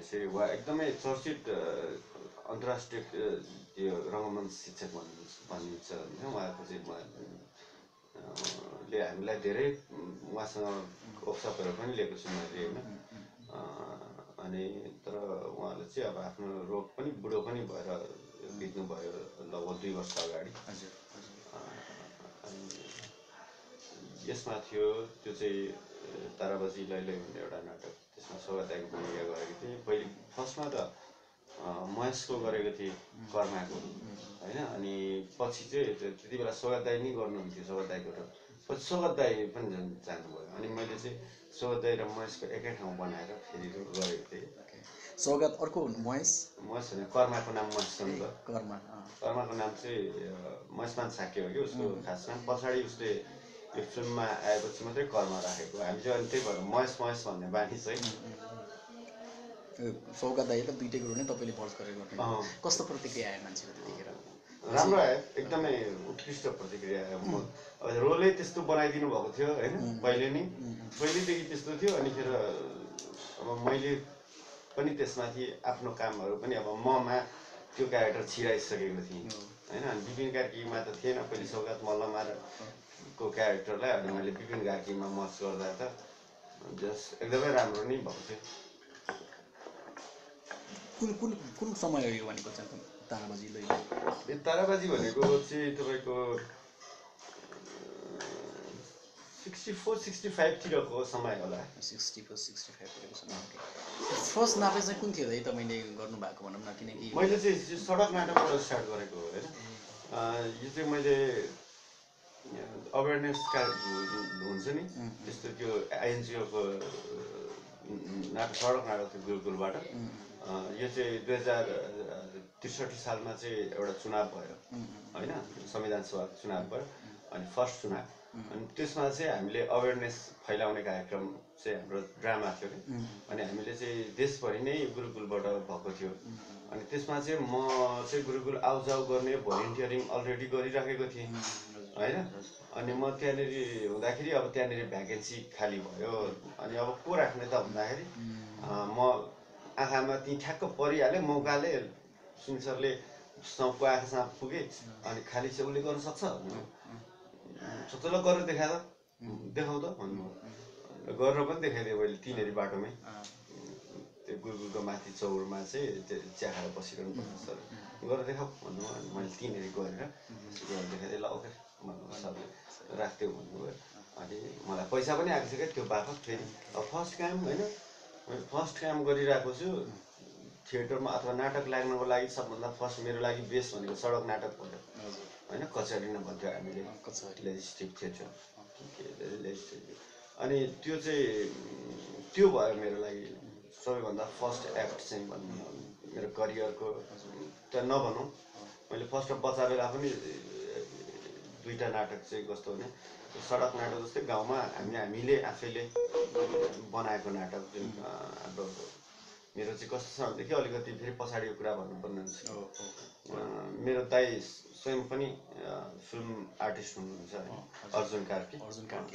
चाहिँ उहाँ एकदमै चर्चित अन्तर्राष्ट्रिय त्यो रङ्गमञ्च शिक्षक भनिन्छ भनिन्छ होइन। उहाँको चाहिँ ले हामीलाई धेरै उहाँसँग वर्कसपहरू पनि लिएको छु मैले होइन। अनि तर उहाँले चाहिँ अब आफ्नो रोग पनि बुढो पनि भएर बित्नुभयो लगभग दुई वर्ष अगाडि। अनि यसमा थियो त्यो चाहिँ ताराबाजी लैलै भन्ने एउटा नाटक। त्यसमा सौगाताको भूमिका गरेको थिएँ। पहिले फर्स्टमा त महेशको गरेको थिएँ कर्माको होइन? अनि पछि चाहिँ त्यो- त्यति बेला सौगात दाई नै गर्नुहुन्थ्यो सौगात दाईको र पछि सौगात दाई पनि जानु जानुभयो। अनि मैले चाहिँ सौगात दाई र महेशको एकै ठाउँ बनाएर फेरि गरेको थिएँ। सौगात अर्को महेश? महेश भने कर्माको नाम महेश कर्मा कर्माको नाम चाहिँ महेशमान साके हो कि उसको खास नाम पछाडि उसले यो फिल्ममा आएपछि मात्रै कर्म राखेको हामी चाहिँ अनि त्यही भएर महेश महेश भन्ने बानी चाहिँ यो सौगात दाइले दुइटै कुरो नै तपाईँले बर्च गरेर गर्नु। कस्तो प्रतिक्रिया आयो मान्छेको त्यतिखेर? राम्रो आयो। एकदमै उत्कृष्ट प्रतिक्रिया आयो। म अब रोलै त्यस्तो बनाइदिनु भएको थियो होइन? पहिले नै। पहिलेदेखि त्यस्तो थियो अनि फेर अब मैले पनि त्यसमाथि आफ्नो कामहरू पनि अब ममा त्यो क्यारेक्टर छिराइसकेको थिएँ। होइन विपिन कार्कीमा त थिएन पहिले सौगात मल्लमा र को क्यारेक्टरलाई अनि मैले विपिन कार्कीमा मच गर्दा त जस एकदमै राम्रो नै भएको थियो कुन कुन कुन समय हो यो भनेको चाहिँ? ताराबाजी ताराबाजी भनेको चाहिँ तपाईँको सिक्सटी फोर सिक्सटी फाइभतिरको समय होला। सिक्सटी फोर सिक्सटी फाइभतिरको समय फर्स्ट नाटक चाहिँ कुन थियो है तपाईँले गर्नुभएको भनौँ न किनकि मैले चाहिँ सडक नाटकबाट स्टार्ट गरेको हो होइन यो चाहिँ मैले अवेरनेस कार्ड हुन्छ नि त्यस्तो त्यो आइएनजिओको नाटक सडक नाटक थियो गुरुकुलबाट। यो चाहिँ दुई हजार त्रिसठी सालमा चाहिँ एउटा चुनाव भयो होइन? संविधान सभा चुनाव भयो अनि फर्स्ट चुनाव। अनि त्यसमा चाहिँ हामीले अवेरनेस फैलाउने कार्यक्रम चाहिँ हाम्रो ड्रामा थियो कि अनि हामीले चाहिँ देशभरि नै गुरुकुलबाट भएको थियो। अनि त्यसमा चाहिँ म चाहिँ गुरुकुल आउजाउ गर्ने भोलिन्टियरिङ अलरेडी गरिराखेको थिएँ। होइन? अनि म त्यहाँनिर हुँदाखेरि अब त्यहाँनिर भ्याकेन्सी खाली भयो। अनि अब को राख्ने त भन्दाखेरि म आँखामा ती ठ्याक्क परिहालेँ मौकाले सुन सरले सबको आँखासँग पुगेँ अनि खाली चाहिँ उसले गर्न सक्छ सक्छ ल गरेर देखा त देखाउ त भन्नुभयो गरेर पनि देखाइदिएँ मैले तिनीहरू बाटोमै। त्यो गुरुकुलको माथि चौरमा चाहिँ त्यो चिया खाएर बसिरहनु पर्छ सर। गरेर देखाऊ भन्नुभयो अनि मैले तिनीहरू गरेर गरेर देखाइदिएँ ल ओके भन्नुभयो सरले राख्थ्यो भन्नुभयो अनि मलाई पैसा पनि आएको छ क्या त्यो बापत फेरि। अब फर्स्ट काम होइन? फर्स्ट काम गरिरहेको छु। थिएटरमा अथवा नाटक लाग्नको लागि सबभन्दा फर्स्ट मेरो लागि बेस्ट भनेको सडक नाटक भयो हजुर होइन कचहरी। नै भन्थ्यो हामीले थिएटर लेजिस्लेटिभ अनि त्यो चाहिँ त्यो भयो मेरो लागि सबैभन्दा फर्स्ट एक्ट चाहिँ भनौँ न मेरो करियरको त नभनौँ। मैले फर्स्ट बेला पनि दुईवटा नाटक चाहिँ कस्तो भने सडक नाटक जस्तै गाउँमा हामी हामीले आफैले बनाएको नाटक जुन हाम्रो मेरो चाहिँ कस्तो छ भनेदेखि अलिकति फेरि पछाडिको कुरा भन्नुपर्ने हुन्छ। मेरो दाई स्वयं पनि फिल्म आर्टिस्ट हुनुहुन्छ होइन, अर्जुन कार्की। अर्जुन कार्की।